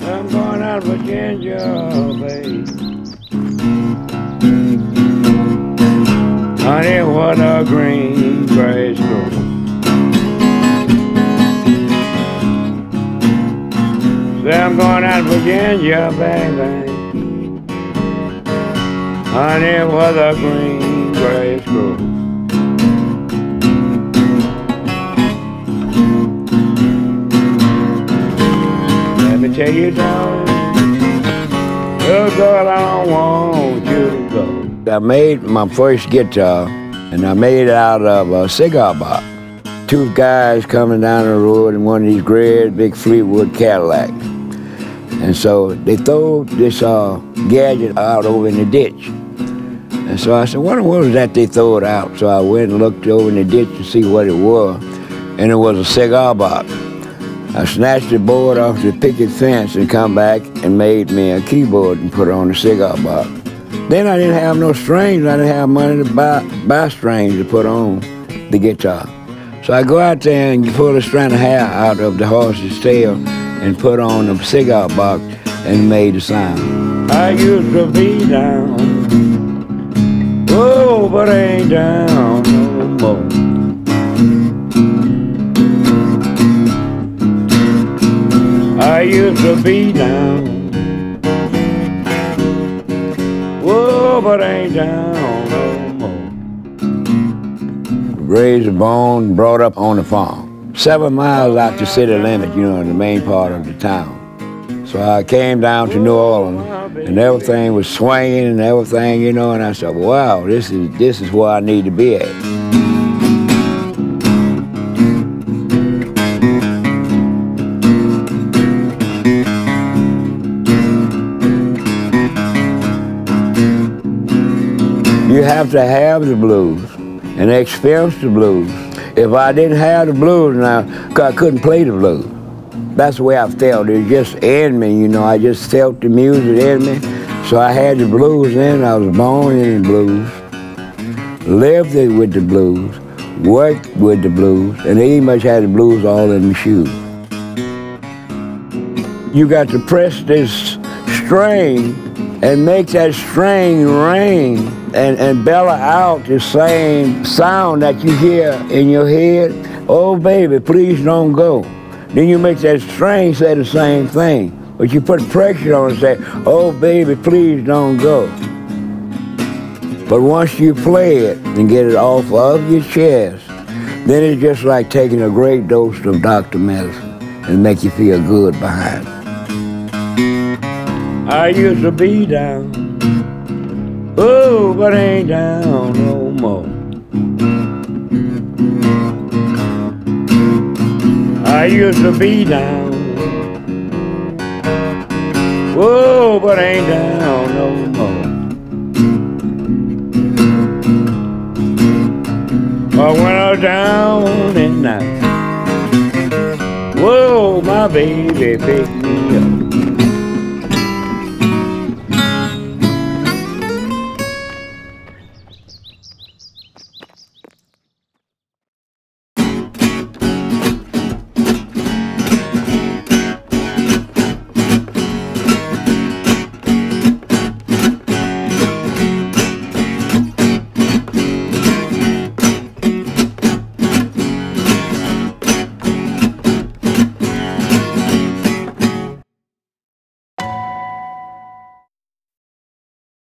I'm going out of Virginia, babe. Honey, what a green grass grows. Say I'm going out of Virginia, baby. Honey, what a green grass grows. Tell you, darling, oh girl, I don't want you to go. I made my first guitar, and I made it out of a cigar box. Two guys coming down the road in one of these great big Fleetwood Cadillacs. And so they threw this uh, gadget out over in the ditch. And so I said, what was that they threw it out? So I went and looked over in the ditch to see what it was. And it was a cigar box. I snatched the board off the picket fence and come back and made me a keyboard and put it on the cigar box. Then I didn't have no strings. I didn't have money to buy, buy strings to put on the guitar. So I go out there and pull a strand of hair out of the horse's tail and put on the cigar box and made the sound. I used to be down, oh, but I ain't down I used to be down. Whoa, but I ain't down no more. Raised and born, brought up on the farm. Seven miles out the city limit, you know, in the main part of the town. So I came down to New Orleans, and everything was swinging and everything, you know, and I said, wow, this is, this is where I need to be at. You have to have the blues and experience the blues. If I didn't have the blues now, I couldn't play the blues. That's the way I felt. It just in me, you know. I just felt the music in me. So I had the blues in. I was born in the blues, lived it with the blues, worked with the blues, and they much had the blues all in my shoes. You got to press this string and make that string ring and, and bellow out the same sound that you hear in your head. Oh, baby, please don't go. Then you make that string say the same thing. But you put pressure on it and say, oh, baby, please don't go. But once you play it and get it off of your chest, then it's just like taking a great dose of doctor medicine and make you feel good behind it. I used to be down, oh, but ain't down no more. I used to be down, whoa, but ain't down no more. But when I was down at night, whoa, my baby up.